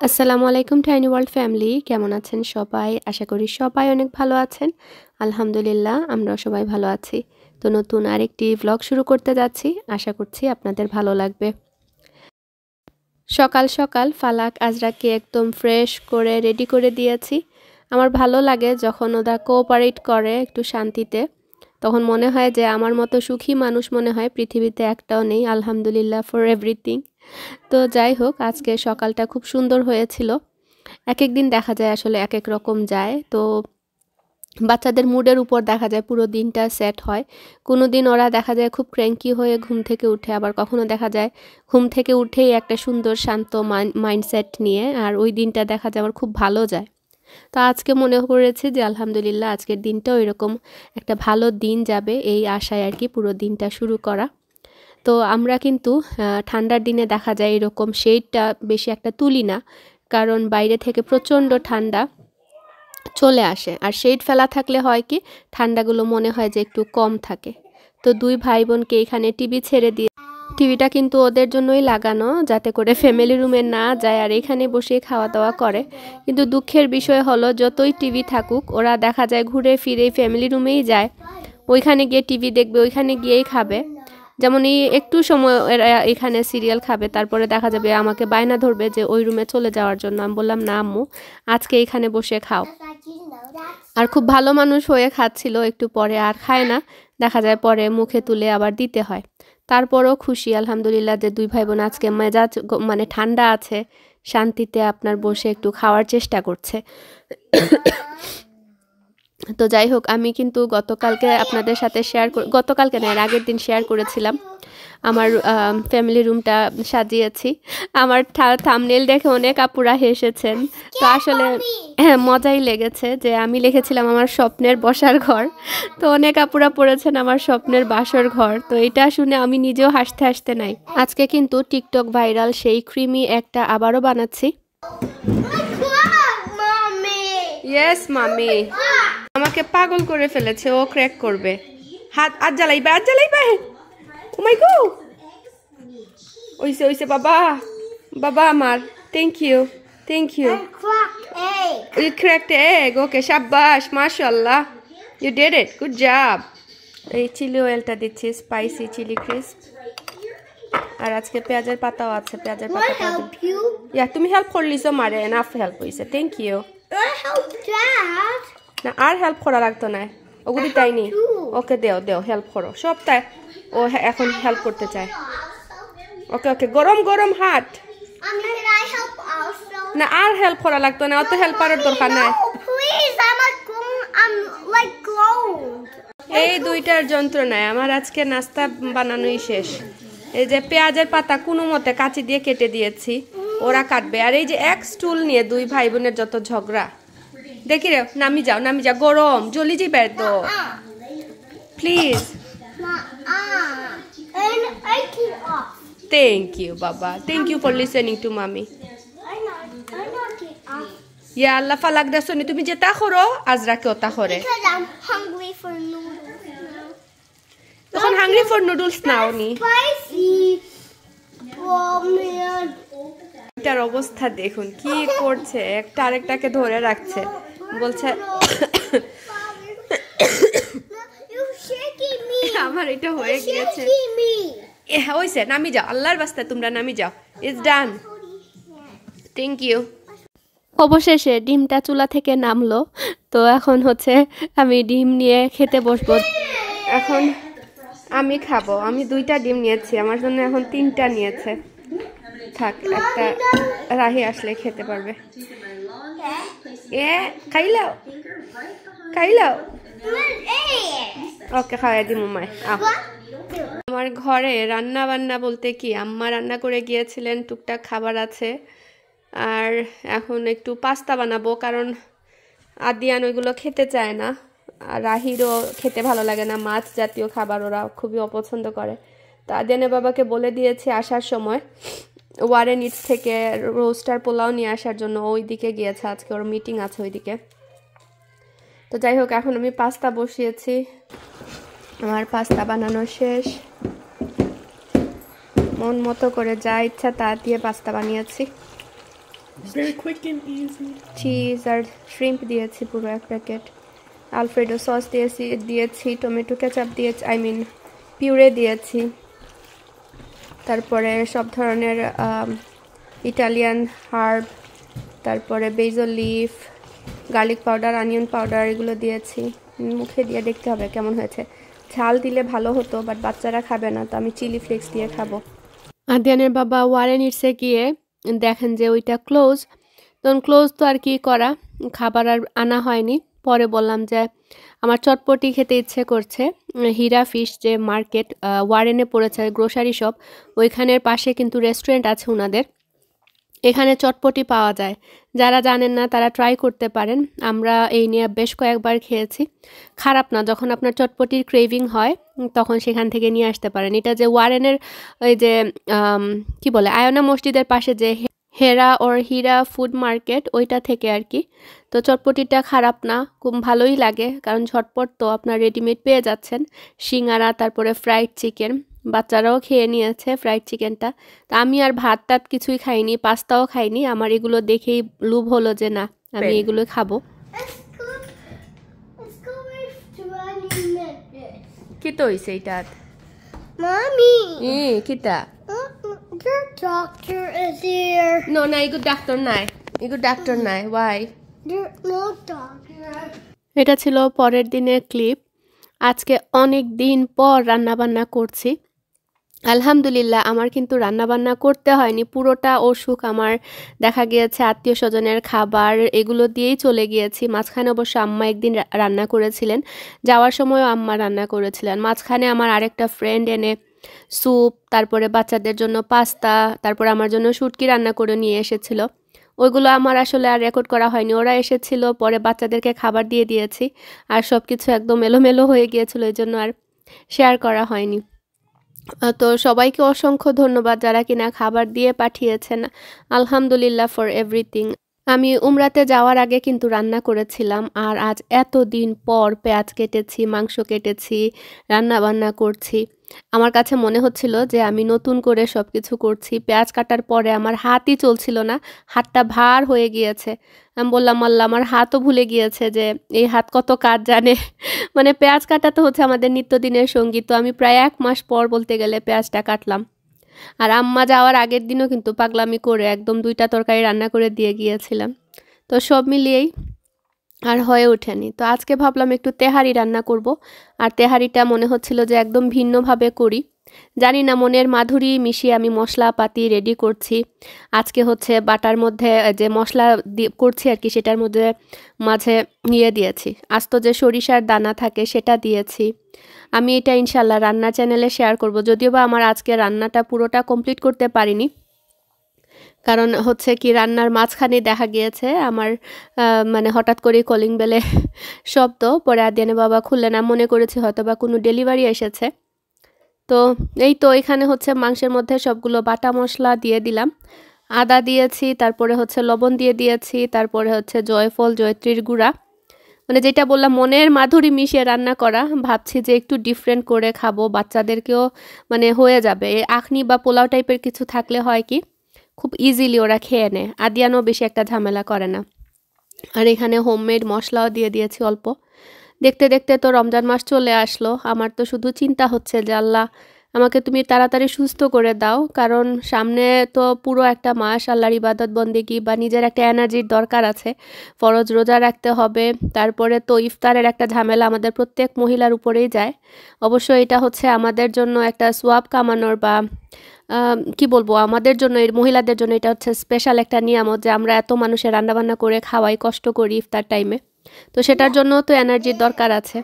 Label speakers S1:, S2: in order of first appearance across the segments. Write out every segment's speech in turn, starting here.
S1: আসসালামু আলাইকুম tiny world family কেমন আছেন সবাই? আশা করি সবাই অনেক ভালো আছেন। আলহামদুলিল্লাহ আমরা সবাই ভালো আছি। তো নতুন আরেকটি ব্লগ শুরু করতে যাচ্ছি। আশা করছি আপনাদের ভালো লাগবে। সকাল সকাল ফালাক আজরাকে একদম ফ্রেশ করে রেডি করে দিয়েছি। আমার ভালো লাগে যখন ওরা কোঅপারেট করে একটু শান্তিতে। তখন মনে হয় যে আমার মতো সুখী মানুষ মনে হয় পৃথিবীতে একটাও নেই। আলহামদুলিল্লাহ ফর এভরিথিং তো যাই হোক, আজকে সকালটা খুব সুন্দর হয়েছিল। এক এক দিন দেখা যায় আসলে এক এক রকম যায়। তো বাচ্চাদের মুডের উপর দেখা যায় পুরো দিনটা সেট হয়। কোনো দিন ওরা দেখা যায় খুব ক্র্যাঙ্কি হয়ে ঘুম থেকে উঠে, আবার কখনো দেখা যায় ঘুম থেকে উঠেই একটা সুন্দর শান্ত মাইন্ডসেট নিয়ে আর ওই দিনটা দেখা যায় আমার খুব ভালো যায়। তো আজকে মনে করেছি যে আলহামদুলিল্লাহ আজকের দিনটাও এরকম একটা ভালো দিন যাবে, এই আশায় আর কি পুরো দিনটা শুরু করা। তো আমরা কিন্তু ঠান্ডার দিনে দেখা যায় এরকম শেডটা বেশি একটা তুলি না, কারণ বাইরে থেকে প্রচণ্ড ঠান্ডা চলে আসে। আর শেড ফেলা থাকলে হয় কি, ঠান্ডাগুলো মনে হয় যে একটু কম থাকে। তো দুই ভাই বোনকে এখানে টিভি ছেড়ে দিয়ে, টিভিটা কিন্তু ওদের জন্যই লাগানো, যাতে করে ফ্যামিলি রুমে না যায় আর এখানে বসে খাওয়া দাওয়া করে। কিন্তু দুঃখের বিষয় হলো, যতই টিভি থাকুক, ওরা দেখা যায় ঘুরে ফিরে ফ্যামিলি রুমেই যায়। ওইখানে গিয়ে টিভি দেখবে, ওইখানে গিয়েই খাবে। যেমন এই একটু সময় এখানে সিরিয়াল খাবে, তারপরে দেখা যাবে আমাকে বায়না ধরবে যে ওই রুমে চলে যাওয়ার জন্য। আমি বললাম, না, আম্মু, আজকে এখানে বসে খাও। আর খুব ভালো মানুষ হয়ে খাচ্ছিল একটু পরে, আর খায় না। দেখা যায় পরে মুখে তুলে আবার দিতে হয়। তারপরও খুশি, আলহামদুলিল্লাহ, যে দুই ভাই বোন আজকে মেজাজ মানে ঠান্ডা আছে। শান্তিতে আপনার বসে একটু খাওয়ার চেষ্টা করছে। তো যাই হোক আমি কিন্তু গতকালকে আপনাদের সাথে শেয়ার গতকালকে না আগের দিন শেয়ার করেছিলাম। আমার ফ্যামিলি রুমটা সাজিয়েছি। আমার থামনেল দেখে অনেক আপুরা হেসেছেন। তো আসলে হ্যাঁ মজাই লেগেছে যে আমি লিখেছিলাম আমার স্বপ্নের বসার ঘর। তো অনেক আপুরা পড়েছেন আমার স্বপ্নের বাসর ঘর। তো এটা শুনে আমি নিজেও হাসতে হাসতে নাই। আজকে কিন্তু টিকটক ভাইরাল সেই ক্রিমি একটা আবারও বানাচ্ছি। ইয়েস মামি আমাকে পাগল করে ফেলেছে ও ক্র্যাক করবে হাত আজ জ্বালাইবে আজ জ্বালাইবে ও মাই গো ওইসে ওইসে বাবা বাবা আমার thank you thank you You cracked egg. Okay, shabash, mashallah. You did it. Good job. এই চিলি অয়েলটা দিচ্ছি স্পাইসি চিলি ক্রিস্প আর আজকে পেঁয়াজের পাতাও আছে পেঁয়াজের পাতা ইয়া তুমি হেল্প করলিছো মারে এনাফ হেল্প হইছে থ্যাংক ইউ না আর হেল্প করা লাগতো না। ওগুলি তাই নি ওকে দেও দেও হেল্প করো। সব তাই। ও এখন হেল্প করতে চায়। ওকে ওকে গরম গরম হাত। না আর হেল্প করা লাগতো না। অত হেল্পারের দরকার নাই। এই দুইটার যন্ত্রণায় আমার আজকে নাস্তা বানানোই শেষ। এই যে পেঁয়াজের পাতা কোনো মতে কাঁচি দিয়ে কেটে দিয়েছি। ওরা কাটবে। আর এই যে এক স্টুল নিয়ে দুই ভাই বোনের যত ঝগড়া। দেখি রে নামি যাও নামি যাও গরম জলি যাবে তো। প্লিজ থ্যাংক ইউ বাবা। Thank you for listening to মামি ইয়া আল্লাহ ফালাক দাসনি তুমি যেটা করো আজরাকে ওটা করে তখন হাংরি ফর নুডলস নাও নি এটার অবস্থা দেখুন কি করছে একটা আরেকটাকে ধরে রাখছে বলছে আমার এটা হয়ে গিয়েছে। হয়েছে নামি যাও আল্লাহর বাস্তা তোমরা নামি যাও। ইটস ডান থ্যাংক ইউ অবশেষে ডিমটা চুলা থেকে নামলো। তো এখন হচ্ছে আমি ডিম নিয়ে খেতে বসবো। এখন আমি খাব। আমি দুইটা ডিম নিয়েছি আমার জন্য এখন তিনটা নিয়েছে। থাক একটা রাহি আসলে খেতে পারবে। এ ওকে খাওয়াই দি আমার ঘরে রান্না বান্না বলতে কি আম্মা রান্না করে গিয়েছিলেন টুকটাক খাবার আছে। আর এখন একটু পাস্তা বানাবো কারণ আদিয়ান ওইগুলো খেতে চায় না। আর রাহিরও খেতে ভালো লাগে না মাছ জাতীয় খাবার ওরা খুবই অপছন্দ করে। তো আদিয়ানের বাবাকে বলে দিয়েছি আসার সময়। ওয়ারেন ইটস থেকে রোস্টার পোলাও নিয়ে আসার জন্য ওই দিকে গিয়েছে আজকে ওর মিটিং আছে ওইদিকে। তো যাই হোক এখন আমি পাস্তা বসিয়েছি। আমার পাস্তা বানানো শেষ। মন মতো করে যা ইচ্ছা তা দিয়ে পাস্তা বানিয়েছি. চিজ আর শ্রিম্প দিয়েছি পুরো এক প্যাকেট আলফ্রেডো সস দিয়েছি দিয়েছি টমেটো কেচাপ দিয়েছি আই মিন পিউরে দিয়েছি। তারপরে সব ধরনের ইটালিয়ান হার্ব তারপরে basil leaf garlic powder onion powder এগুলো দিয়েছি। মুখে দিয়ে দেখতে হবে কেমন হয়েছে। ঝাল দিলে ভালো হতো বাট বাচ্চারা খাবে না, তো আমি চিলি ফ্লেক্স দিয়ে খাব। আদিয়ানের বাবা ওয়ারেন ইটসে গিয়ে দেখেন যে ওইটা ক্লোজ তখন ক্লোজ তো আর কি করা? খাবার আর আনা হয়নি। পরে বললাম যে আমার চটপটি খেতে ইচ্ছে করছে। হীরা ফিশ যে মার্কেট ওয়ারেনে পড়েছে, গ্রোসারি শপ, ওইখানের পাশে কিন্তু রেস্টুরেন্ট আছে ওনাদের এখানে চটপটি পাওয়া যায়। যারা জানেন না, তারা ট্রাই করতে পারেন। আমরা এই নিয়ে বেশ কয়েকবার খেয়েছি। খারাপ না, যখন আপনার চটপটির ক্রেভিং হয়, তখন সেখান থেকে নিয়ে আসতে পারেন। এটা যে ওয়ারেনের ওই যে কি বলে, আয়না মসজিদের পাশে যে হেরা ওর হীরা ফুড মার্কেট ওইটা থেকে আর কি। তো চটপটিটা খারাপ না খুব ভালোই লাগে কারণ ঝটপট তো আপনার রেডিমেড পেয়ে যাচ্ছেন। সিঙ্গারা তারপরে ফ্রাইড চিকেন বাচ্চারাও খেয়ে নিয়েছে ফ্রাইড চিকেনটা তা আমি আর ভাত টাত কিছুই খাইনি পাস্তাও খাইনি আমার এগুলো দেখেই লুভ হলো যে না আমি এগুলো খাব। কি তো হইছে এইটা ই কিতা?
S2: Your doctor is here.
S1: No না এগুলো ডাক্তার নাই এগুলো ডাক্তার নাই ওয়াই
S2: There's no doctor.
S1: এটা ছিল পরের দিনের ক্লিপ আজকে অনেক দিন পর রান্নাবান্না করছি। আলহামদুলিল্লাহ আমার কিন্তু রান্নাবান্না করতে হয়নি। পুরোটা অসুখ আমার। দেখা গিয়েছে আত্মীয় স্বজনের খাবার এগুলো দিয়েই চলে গিয়েছি। মাঝখানে অবশ্য আম্মা একদিন রান্না করেছিলেন। যাওয়ার সময়ও আম্মা রান্না করেছিলেন। মাঝখানে আমার আরেকটা ফ্রেন্ড এনে স্যুপ, তারপরে বাচ্চাদের জন্য পাস্তা, তারপরে আমার জন্য শুটকি রান্না করে নিয়ে এসেছিল। ওইগুলো আমার আসলে আর রেকর্ড করা হয়নি। ওরা এসেছিল, পরে বাচ্চাদেরকে খাবার দিয়ে দিয়েছি আর সব কিছু একদম এলোমেলো হয়ে গিয়েছিল এই জন্য আর শেয়ার করা হয়নি। তো সবাইকে অসংখ্য ধন্যবাদ যারা কিনা খাবার দিয়ে পাঠিয়েছেন। আলহামদুলিল্লাহ ফর এভরিথিং আমি উমরাতে যাওয়ার আগে কিন্তু রান্না করেছিলাম আর আজ এত দিন পর পেঁয়াজ কেটেছি, মাংস কেটেছি রান্না বান্না করছি। আমার কাছে মনে হচ্ছিল যে আমি নতুন করে সব কিছু করছি। পেঁয়াজ কাটার পরে আমার হাতই চলছিল না, হাতটা ভার হয়ে গিয়েছে। আমি বললাম, আল্লাহ, আমার হাতও ভুলে গিয়েছে যে এই হাত কত কাজ জানে। মানে পেঁয়াজ কাটা তো হচ্ছে আমাদের নিত্যদিনের সঙ্গী, তো আমি প্রায় এক মাস পর বলতে গেলে পেঁয়াজটা কাটলাম। আর আম্মা যাওয়ার আগের দিনও কিন্তু পাগলামি করে একদম দুইটা তরকারি রান্না করে দিয়ে গিয়েছিলাম। তো সব মিলিয়েই আর হয়ে ওঠেনি। তো আজকে ভাবলাম একটু তেহারি রান্না করব। আর তেহারিটা মনে হচ্ছিল যে একদম ভিন্নভাবে করি। জানি না, মনের মাধুরী মিশিয়ে আমি মশলাপাতি রেডি করছি। আজকে হচ্ছে বাটার মধ্যে যে মশলা করছি আর কি, সেটার মধ্যে মাঝে ইয়ে দিয়েছি। আস্ত যে সরিষার দানা থাকে, সেটা দিয়েছি। আমি এটা ইনশাল্লাহ রান্না চ্যানেলে শেয়ার করব। যদিও বা আমার আজকে রান্নাটা পুরোটা কমপ্লিট করতে পারিনি, কারণ হচ্ছে কি রান্নার মাঝখানে দেখা গিয়েছে আমার মানে হঠাৎ করে কলিং বেলে শব্দ, পরে আদিয়ানে বাবা খুললে না, মনে করেছি হয়তো বা কোনো ডেলিভারি এসেছে। তো এই তো এখানে হচ্ছে মাংসের মধ্যে সবগুলো বাটা মশলা দিয়ে দিলাম। আদা দিয়েছি, তারপরে হচ্ছে লবণ দিয়ে দিয়েছি, তারপরে হচ্ছে জয়ফল, জয়ত্রীর গুঁড়া। মানে যেটা বললাম, মনের মাধুরী মিশিয়ে রান্না করা। ভাবছি যে একটু ডিফারেন্ট করে খাব, বাচ্চাদেরকেও মানে হয়ে যাবে। আখনি বা পোলাও টাইপের কিছু থাকলে হয় কি, খুব ইজিলি ওরা খেয়ে নেয়। আদিয়ানও বেশি একটা ঝামেলা করে না। আর এখানে হোমমেড মশলাও দিয়ে দিয়েছি অল্প। দেখতে দেখতে তো রমজান মাস চলে আসলো। আমার তো শুধু চিন্তা হচ্ছে যে আল্লাহ, আমাকে তুমি তাড়াতাড়ি সুস্থ করে দাও। কারণ সামনে তো পুরো একটা মাস আল্লাহর ইবাদত বন্দেগি বা নিজের একটা এনার্জির দরকার আছে। ফরজ রোজা রাখতে হবে। তারপরে তো ইফতারের একটা ঝামেলা আমাদের প্রত্যেক মহিলার উপরেই যায়। অবশ্য এটা হচ্ছে আমাদের জন্য একটা সোয়াব কামানোর বা কি বলব, আমাদের জন্য, এই মহিলাদের জন্য এটা হচ্ছে স্পেশাল একটা নিয়ামত যে আমরা এত মানুষের রান্নাবান্না করে খাওয়াই, কষ্ট করি ইফতার টাইমে তো সেটার জন্য তো এনার্জির দরকার আছে।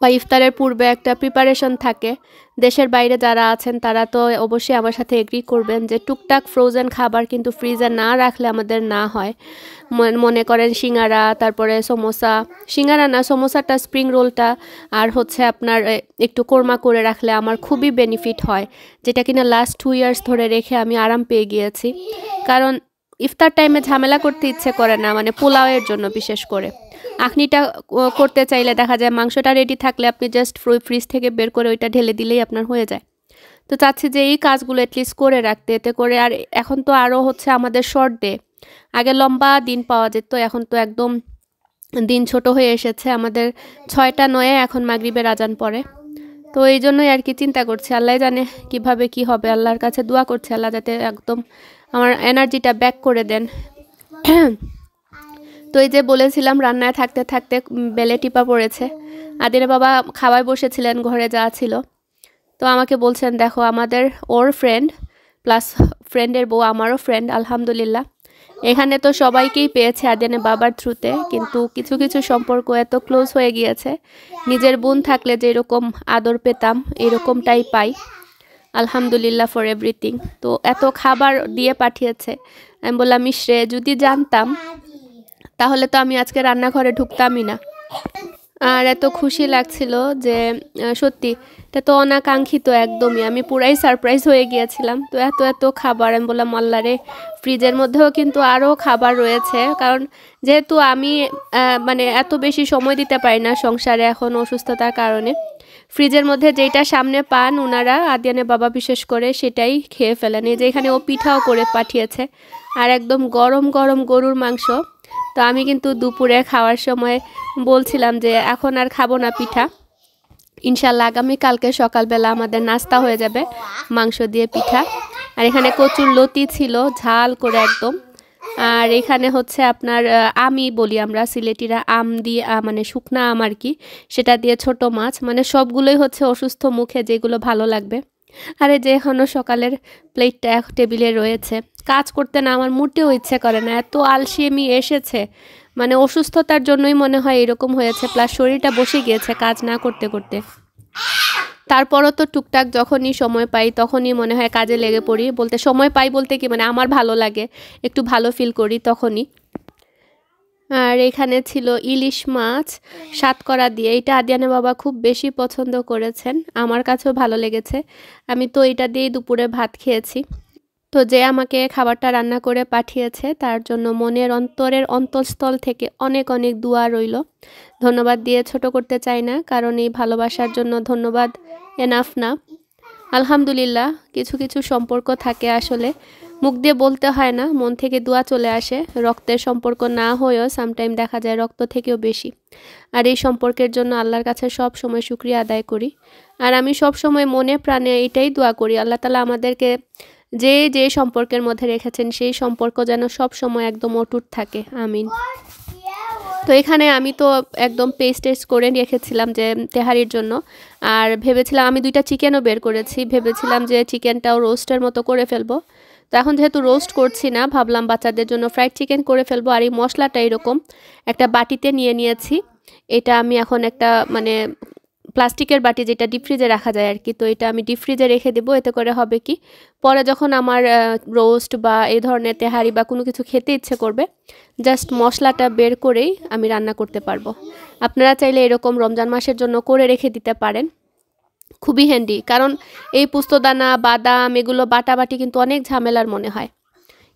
S1: বা ইফতারের পূর্বে একটা প্রিপারেশন থাকে। দেশের বাইরে যারা আছেন, তারা তো অবশ্যই আমার সাথে এগ্রি করবেন যে টুকটাক ফ্রোজেন খাবার কিন্তু ফ্রিজে না রাখলে আমাদের না হয়। মন- করেন সিঙ্গারা, তারপরে সমোসা। সিঙ্গারা না, সমোসাটা স্প্রিং রোলটা আর হচ্ছে আপনার একটু কোরমা করে রাখলে আমার খুবই বেনিফিট হয়, যেটা কিনা লাস্ট টু ইয়ার্স ধরে রেখে আমি আরাম পেয়ে গিয়েছি। কারণ ইফতার টাইমে ঝামেলা করতে ইচ্ছে করে না মানে পোলাওয়ের জন্য বিশেষ করে। আখনিটা করতে চাইলে দেখা যায় মাংসটা রেডি থাকলে আপনি জাস্ট ফ্রিজ থেকে বের করে ওইটা ঢেলে দিলেই আপনার হয়ে যায়। তো চাচ্ছি যে এই কাজগুলো অ্যাটলিস্ট করে রাখতে, এতে করে আর এখন তো আরও হচ্ছে আমাদের শর্ট ডে আগে লম্বা দিন পাওয়া যেত, এখন তো একদম দিন ছোট হয়ে এসেছে। আমাদের ছয়টা নয়ে এখন মাগরিবের আজান পড়ে। তো এই জন্যই আর কি চিন্তা করছি, আল্লাহ জানে কীভাবে কি হবে। আল্লাহর কাছে দোয়া করছে, আল্লাহ যাতে একদম আমার এনার্জিটা ব্যাক করে দেন। তো এই যে বলেছিলাম, রান্নায় থাকতে থাকতে বেলে টিপা পড়েছে। আদিনে বাবা খাওয়ায় বসেছিলেন, ঘরে যা ছিল। তো আমাকে বলছেন, দেখো, আমাদের ওর ফ্রেন্ড প্লাস ফ্রেন্ডের বউ, আমারও ফ্রেন্ড আলহামদুলিল্লাহ। এখানে তো সবাইকেই পেয়েছে আদেনে বাবার থ্রুতে কিন্তু কিছু কিছু সম্পর্ক এত ক্লোজ হয়ে গিয়েছে। নিজের বোন থাকলে যেরকম আদর পেতাম, এরকমটাই পাই। আলহামদুলিল্লাহ ফর এভরিথিং তো এত খাবার দিয়ে পাঠিয়েছে। আমি বললাম মিশ্রে যদি জানতাম, তাহলে তো আমি আজকে রান্নাঘরে ঢুকতামই না। আর এত খুশি লাগছিল যে সত্যি, এটা তো অনাকাঙ্ক্ষিত একদমই। আমি পুরাই সারপ্রাইজ হয়ে গিয়েছিলাম। তো এত এত খাবার, আমি বললাম আল্লাহরে ফ্রিজের মধ্যেও কিন্তু আরও খাবার রয়েছে। কারণ যেহেতু আমি মানে এত বেশি সময় দিতে পারি না সংসারে এখন অসুস্থতার কারণে ফ্রিজের মধ্যে যেটা সামনে পান ওনারা আদিয়ানে বাবা বিশেষ করে সেটাই খেয়ে ফেলেন। এই যে এখানে ও পিঠাও করে পাঠিয়েছে। আর একদম গরম গরম গরুর মাংস। তো আমি কিন্তু দুপুরে খাওয়ার সময় বলছিলাম যে এখন আর খাব না পিঠা। ইনশাল্লাহ আগামী কালকে সকালবেলা আমাদের নাস্তা হয়ে যাবে মাংস দিয়ে পিঠা। আর এখানে কচুর লতি ছিল, ঝাল করে একদম। আর এখানে হচ্ছে আপনার আমি বলি আমরা সিলেটিরা আম দিয়ে মানে শুকনা আম আর কি, সেটা দিয়ে ছোট মাছ মানে সবগুলোই হচ্ছে অসুস্থ মুখে যেগুলো ভালো লাগবে। আরে যে এখনও সকালের প্লেটটা এক টেবিলে রয়েছে। কাজ করতে না আমার মোটেও ইচ্ছে করে না, এত আলসিয়েমি এসেছে। মানে অসুস্থতার জন্যই মনে হয় এরকম হয়েছে, প্লাস শরীরটা বসে গিয়েছে কাজ না করতে করতে। তারপরও তো টুকটাক যখনই সময় পাই, তখনই মনে হয় কাজে লেগে পড়ি। বলতে সময় পাই বলতে কি মানে আমার ভালো লাগে, একটু ভালো ফিল করি তখনই। আর এখানে ছিল ইলিশ মাছ করা দিয়ে। এটা আদিয়ানে বাবা খুব বেশি পছন্দ করেছেন। আমার কাছেও ভালো লেগেছে। আমি তো এটা দিয়েই দুপুরে ভাত খেয়েছি। তো যে আমাকে খাবারটা রান্না করে পাঠিয়েছে, তার জন্য মনের অন্তরের অন্তঃস্থল থেকে অনেক অনেক দোয়া রইল। ধন্যবাদ দিয়ে ছোট করতে চাই না, কারণ এই ভালোবাসার জন্য ধন্যবাদ এনাফ না। আলহামদুলিল্লাহ, কিছু কিছু সম্পর্ক থাকে আসলে। মুখ দিয়ে বলতে হয় না, মন থেকে দোয়া চলে আসে। রক্তের সম্পর্ক না হয়েও সামটাইম দেখা যায় রক্ত থেকেও বেশি। আর এই সম্পর্কের জন্য আল্লাহর কাছে সব সময় শুক্রিয়া আদায় করি। আর আমি সব সময় মনে প্রাণে এটাই দোয়া করি, আল্লাহ তালা আমাদেরকে যে যে সম্পর্কের মধ্যে রেখেছেন, সেই সম্পর্ক যেন সব সময় একদম অটুট থাকে। আমিন। তো এখানে আমি তো একদম পেস্ট টেস্ট করে রেখেছিলাম যে তেহারির জন্য। আর ভেবেছিলাম আমি দুইটা চিকেনও বের করেছি। ভেবেছিলাম যে চিকেনটাও রোস্টের মতো করে ফেলব। তো এখন যেহেতু রোস্ট করছি না, ভাবলাম বাচ্চাদের জন্য ফ্রাইড চিকেন করে ফেলব। আর এই মশলাটা এরকম একটা বাটিতে নিয়ে নিয়েছি। এটা আমি এখন একটা মানে প্লাস্টিকের বাটি যেটা ডিপ ফ্রিজে রাখা যায় আর কি, তো এটা আমি ডিপ ফ্রিজে রেখে দেবো, এতে করে হবে কি, পরে যখন আমার রোস্ট বা এই ধরনের তেহারি বা কোনো কিছু খেতে ইচ্ছে করবে জাস্ট মশলাটা বের করেই আমি রান্না করতে পারব। আপনারা চাইলে এরকম রমজান মাসের জন্য করে রেখে দিতে পারেন। খুবই হ্যান্ডি কারণ এই পুস্তদানা, বাদাম, এগুলো বাটাবাটি কিন্তু অনেক ঝামেলার মনে হয়।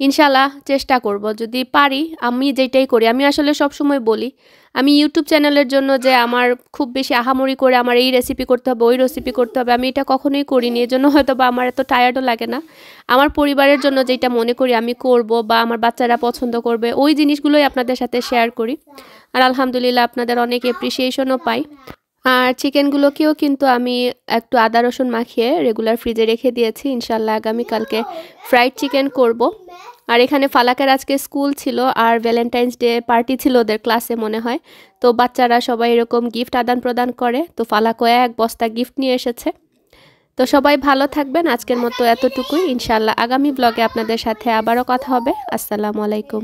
S1: ইনশাল্লাহ চেষ্টা করব। যদি পারি, আমি যেটাই করি, আমি আসলে সব সময় বলি, আমি ইউটিউব চ্যানেলের জন্য যে আমার খুব বেশি আহামরি করে আমার এই রেসিপি করতে হবে, ওই রেসিপি করতে হবে, আমি এটা কখনোই করিনি জন্য হয়তো বা আমার এত টায়ার্ডও লাগে না। আমার পরিবারের জন্য যেটা মনে করি আমি করব বা আমার বাচ্চারা পছন্দ করবে, ওই জিনিসগুলোই আপনাদের সাথে শেয়ার করি। আর আলহামদুলিল্লাহ আপনাদের অনেক অ্যাপ্রিসিয়েশনও পাই। আর চিকেনগুলোকেও কিন্তু আমি একটু আদা রসুন মাখিয়ে রেগুলার ফ্রিজে রেখে দিয়েছি। ইনশাল্লাহ আগামীকালকে ফ্রাইড চিকেন করব। আর এখানে ফালাকের আজকে স্কুল ছিল আর ভ্যালেন্টাইন্স ডে পার্টি ছিল ওদের ক্লাসে মনে হয়। তো বাচ্চারা সবাই এরকম গিফট আদান প্রদান করে। তো ফালাকও এক বস্তা গিফট নিয়ে এসেছে। তো সবাই ভালো থাকবেন। আজকের মতো এতটুকুই। ইনশাল্লাহ আগামী ব্লগে আপনাদের সাথে আবারও কথা হবে। আসসালামু আলাইকুম।